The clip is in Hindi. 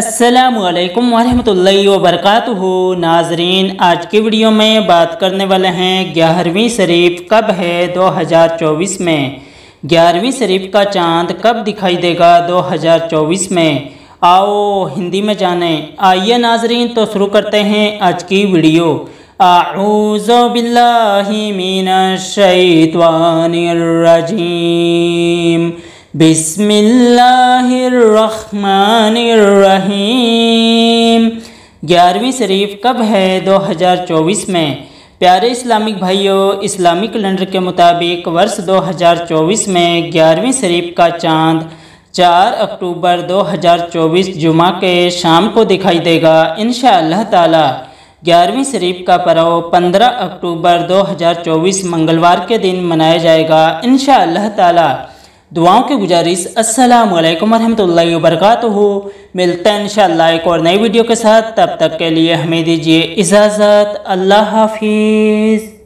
असलकम वरहमल वबरक नाजरीन, आज की वीडियो में बात करने वाले हैं ग्यारहवीं शरीफ कब है 2024 में। ग्यारहवीं शरीफ का चाँद कब दिखाई देगा 2024 में। आओ हिंदी में जाने। आइए नाजरीन तो शुरू करते हैं आज की वीडियो। आऊज़बिल्लिमिनश्शैतानिर्रजीम बिस्मिल्लाहिर्रहमानिर्रहीम। ग्यारहवीं शरीफ कब है 2024 में? प्यारे इस्लामिक भाइयों इस्लामी कैलेंडर के मुताबिक वर्ष 2024 में ग्यारहवीं शरीफ का चाँद 4 अक्टूबर 2024 जुमा के शाम को दिखाई देगा। इन ताला, ग्यारहवीं शरीफ का पर्व 15 अक्टूबर 2024 मंगलवार के दिन मनाया जाएगा। इन ताला दुआओं की गुजारिश अस्सलाम वालेकुम रहमतुल्लाहि व बरकातुहू मिलते हैं इंशाल्लाह एक और नई वीडियो के साथ। तब तक के लिए हमें दीजिए इजाज़त। अल्लाह हाफिज़।